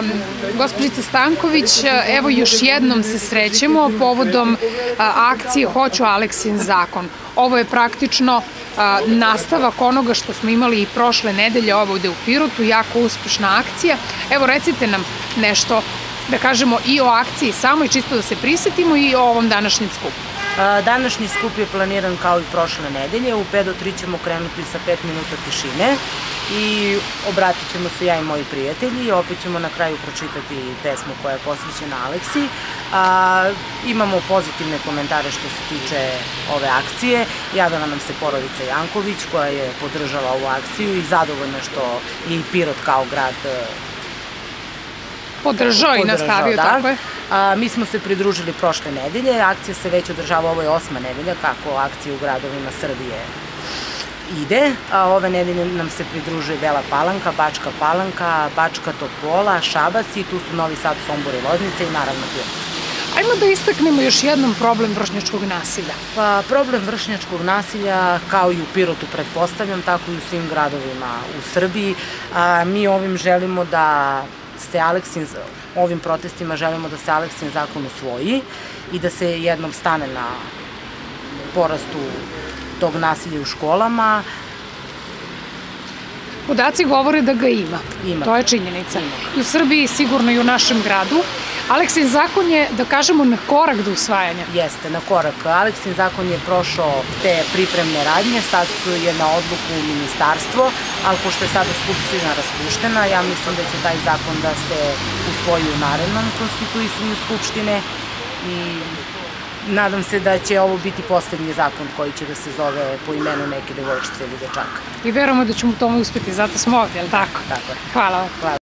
Um, Stanković, evo još jednom se srećemo povodom akcije Hoću Aleksin zakon. Ovo je praktično nastavak onoga što smo imali i prošle nedelje ovde u Pirotu, jako uspešna akcija. Evo recite nam nešto da kažemo i o akciji samoj, čisto da se prisetimo i o ovom današnjem skupu. Današnji skup je planiran kao i prošle nedelje. U 5 do 3 ćemo krenuti sa 5 minuta tišine i obratit ćemo se ja i moji prijatelji. Opet ćemo na kraju pročitati pesmu koja je posvećena Aleksi. A, imamo pozitivne komentare što se tiče ove akcije. Javila nam se porodica Janković koja je podržala ovu akciju i zadovoljna što je i Pirot kao grad podržao i nastavio, da. tako je. A, mi smo se pridružili prošle nedelje, akcija se već održava, ovo je osma nedelja kako akcija u gradovima Srbije ide. A, ove nedelje nam se pridružuje Bela Palanka, Bačka Palanka, Bačka Topola, Šabac i tu su Novi Sad, Sombor i Loznica i naravno Pirot. Ajmo da istaknemo još jednom problem vršnjačkog nasilja. Pa problem vršnjačkog nasilja, kao i u Pirotu pretpostavljam, tako i u svim gradovima u Srbiji. A, mi ovim želimo da se Aleksin, ovim protestima želimo da se Aleksin zakon usvoji i da se jednom stane na porastu tog nasilja u školama. Podaci govore da ga ima. Ima. To je činjenica. Ima. I u Srbiji, sigurno i u našem gradu. Aleksin zakon je, da kažemo, na korak do usvajanja. Jeste, na korak. Aleksin zakon je prošao te pripremne radnje, sad je na odluku u ministarstvo, ali pošto je sada Skupština raspuštena, ja mislim da će taj zakon da se usvoji u narednom konstituisanju Skupštine i nadam se da će ovo biti poslednji zakon koji će da se zove po imenu neke devojčice ili dečaka. I verujemo da ćemo u tome uspeti, zato smo ovdje, je li tako? Tako je. Hvala vam. Hvala.